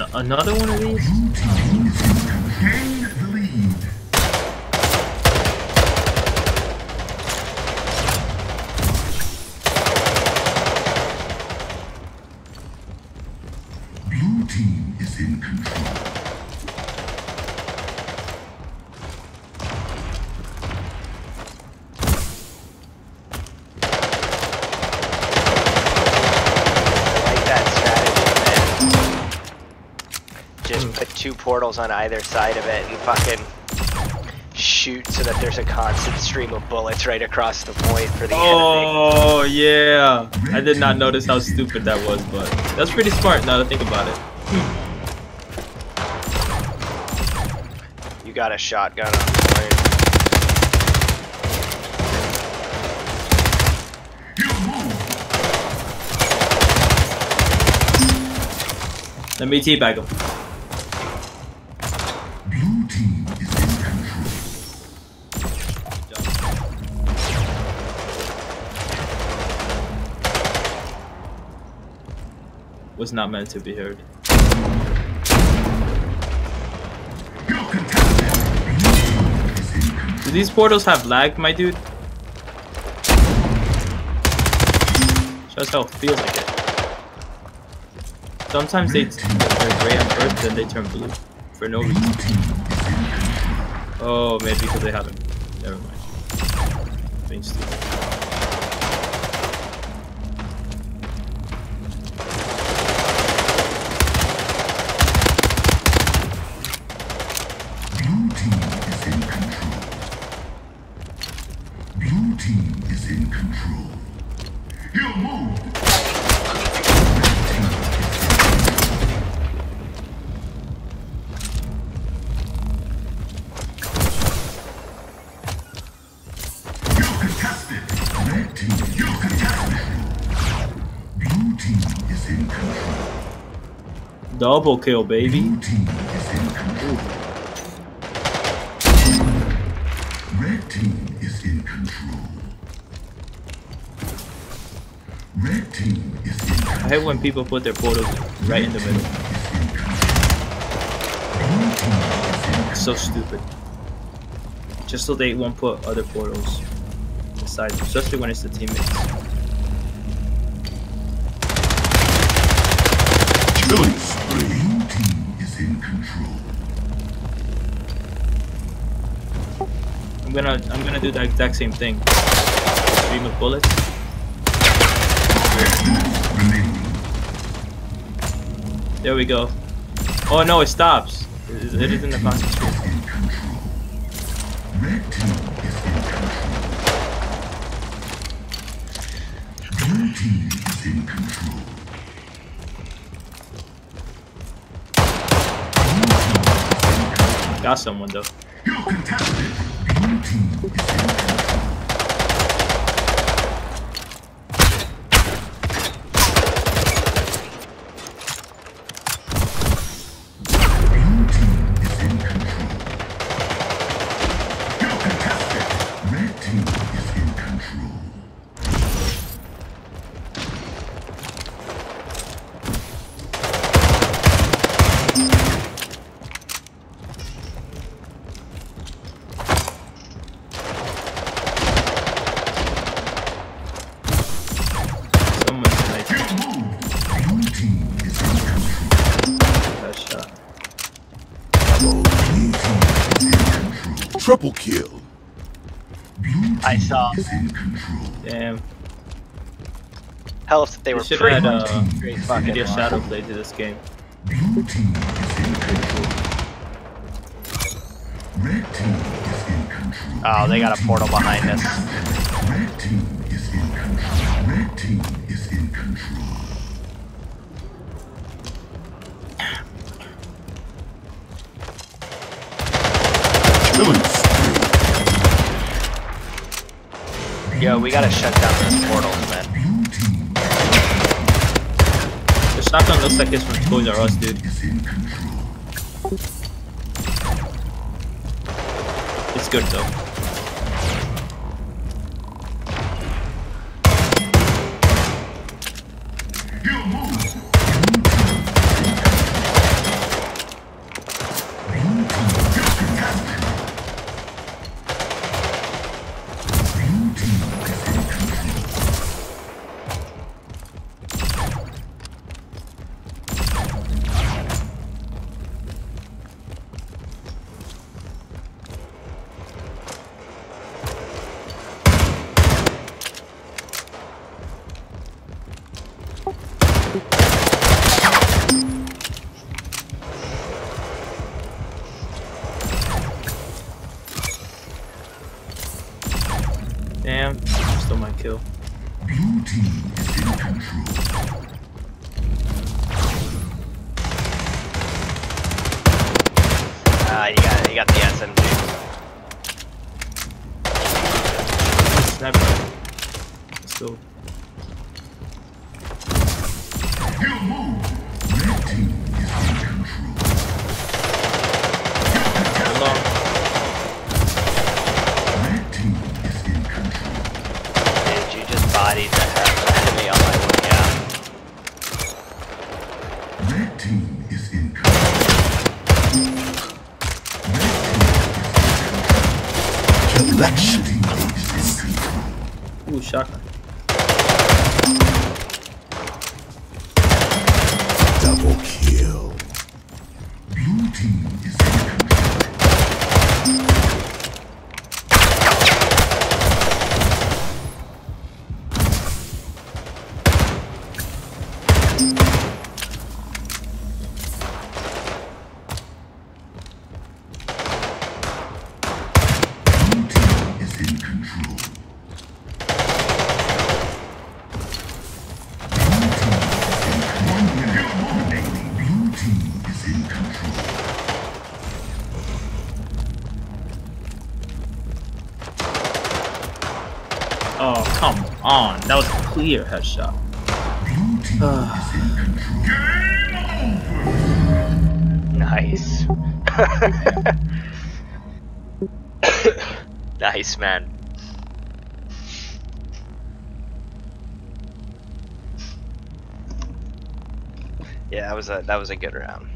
An another one of these? Blue team is in control. Gain the lead. Blue team is in control. like that strategy, man. Just put two portals on either side of it and fucking shoot so that there's a constant stream of bullets right across the point for the oh, enemy. Oh yeah. I did not notice how stupid that was, but that's pretty smart now to think about it. You got a shotgun on point. Let me teabag him. Blue team is in control. Was not meant to be heard. You're contested. Blue team is in control. Do these portals have lag, my dude? Shows how it feels like it. Sometimes they they're gray at first, then they turn blue for no reason. Oh, maybe because they haven't. Never mind. Being stupid. Double kill, baby. Blue team is in control. Red team is in control. Red team is in I hate when people put their portals right in the middle. In control. Blue team is in It's so stupid. Just so they won't put other portals beside especially when it's the teammates. Killing I'm gonna I'm gonna do the exact same thing. Stream of bullets. There we go. Oh no, it stops. It, it is in the constant stream. Is in control. Red team is in control. Blue team is in control. Got someone though. You're contested. Blue team is in control. Blue team is in control. You're contested. Red team is in control. Someone's sniping He'll team is in control. that shot. Blue team is in control. Triple kill. I saw. is in control. Damn. Hell, if they They were should pretty have had uh, great is fucking media line. ShadowPlay to this game. Blue team is in control. Red team is in control. Oh, they got a portal behind us. Team is in control. Yo, we gotta shut down those portals, man. The shotgun looks like it's from Toys R Us, dude. is in control. It's good though. Damn, still my kill. Blue team is in control. Ah, you got you got the SMG. Sniper. Let's go. You move. Red team is in control. Hold on. Red team is in control. Dude, you just bodied the enemy on my way out. Red team is in control. Collection. Red team is in control. Ooh, shotgun. Double kill. Blue team is in control. Oh, come on. That was a clear headshot. Nice. nice, man. Yeah, that was a that was a good round.